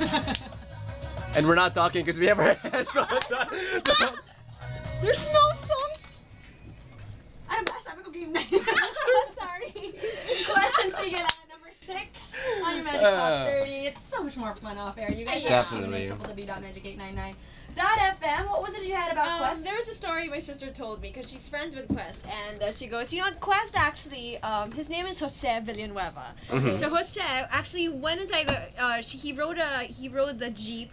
and we're not talking because we have our headphones on. There's no song. Ano ba? Sabi ko game 9. Sorry. Quest and Sigala, 30. It's so much more fun off air. You guys yeah. Definitely. www.magic899.fm. What was it you had about um, Quest? There was a story my sister told me because she's friends with Quest. And uh, she goes, you know Quest actually, um, his name is Jose Villanueva. Mm -hmm. So Jose actually went inside uh, she, he rode a, he rode the Jeep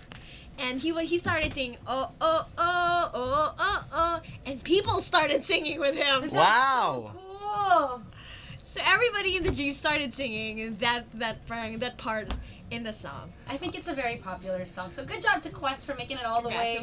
and he he started singing oh oh oh oh oh oh, and people started singing with him. Wow. So cool. So everybody in the jeep started singing that that that part in the song. I think it's a very popular song. So good job to Quest for making it all the way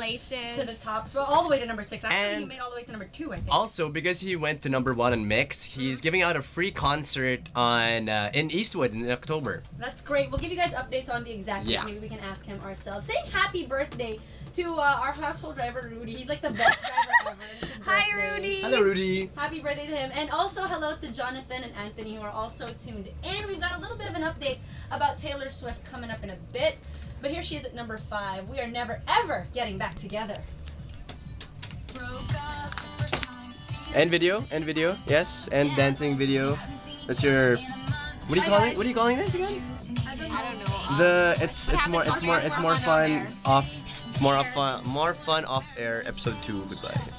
to the top. Well, all the way to number 6. Actually, And- you made all the way to number 2, I think. Also, because he went to number one in MYX, he's giving out a free concert on uh, in Eastwood in October. That's great. We'll give you guys updates on the exact date. Yeah. Maybe we can ask him ourselves. Saying happy birthday to uh, our household driver Rudy. He's like the best driver ever. It's his Hi, birthday. Rudy. Hello, Rudy. Happy birthday to him. And also hello to Jonathan and Anthony who are also tuned in. We've got a little bit of an update about Taylor Swift coming up in a bit. But here she is at number five. We are never ever getting back together. And video, and video, yes, and dancing video. That's your. What do you call it? What are you calling this again? I don't know. The it's it's more it's more it's more fun off. It's more off fun more fun off air episode two. Goodbye.